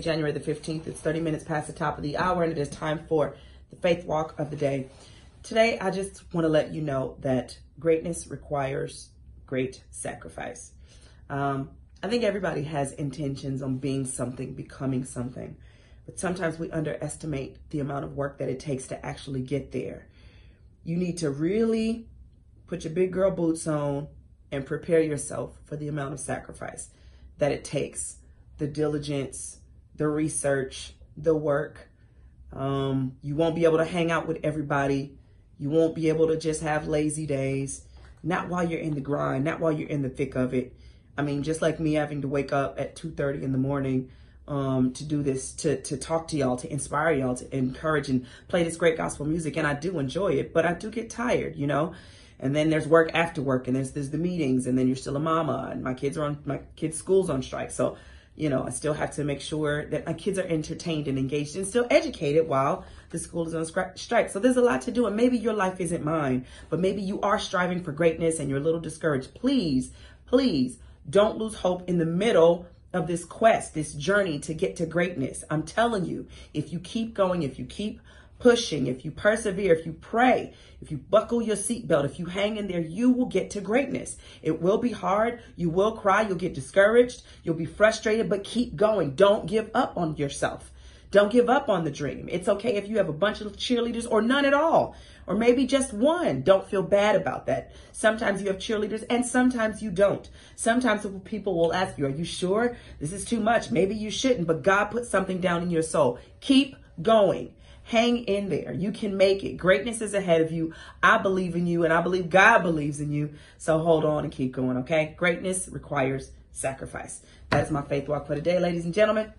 January the 15th. It's 30 minutes past the top of the hour, and it is time for the faith walk of the day. Today, I just want to let you know that greatness requires great sacrifice. Um, I think everybody has intentions on being something, becoming something, but sometimes we underestimate the amount of work that it takes to actually get there. You need to really put your big girl boots on and prepare yourself for the amount of sacrifice that it takes, the diligence, the research, the work. Um, you won't be able to hang out with everybody. You won't be able to just have lazy days. Not while you're in the grind, not while you're in the thick of it. I mean, just like me having to wake up at 2.30 in the morning um, to do this, to, to talk to y'all, to inspire y'all, to encourage and play this great gospel music. And I do enjoy it, but I do get tired, you know? And then there's work after work and there's, there's the meetings and then you're still a mama and my kids are on, my kids' school's on strike. So you know, I still have to make sure that my kids are entertained and engaged and still educated while the school is on strike. So there's a lot to do. And maybe your life isn't mine, but maybe you are striving for greatness and you're a little discouraged. Please, please don't lose hope in the middle of this quest, this journey to get to greatness. I'm telling you, if you keep going, if you keep pushing, if you persevere, if you pray, if you buckle your seatbelt, if you hang in there, you will get to greatness. It will be hard. You will cry. You'll get discouraged. You'll be frustrated, but keep going. Don't give up on yourself. Don't give up on the dream. It's okay if you have a bunch of cheerleaders or none at all, or maybe just one. Don't feel bad about that. Sometimes you have cheerleaders and sometimes you don't. Sometimes people will ask you, Are you sure this is too much? Maybe you shouldn't, but God put something down in your soul. Keep going. Hang in there. You can make it. Greatness is ahead of you. I believe in you and I believe God believes in you. So hold on and keep going, okay? Greatness requires sacrifice. That is my faith walk for today, ladies and gentlemen.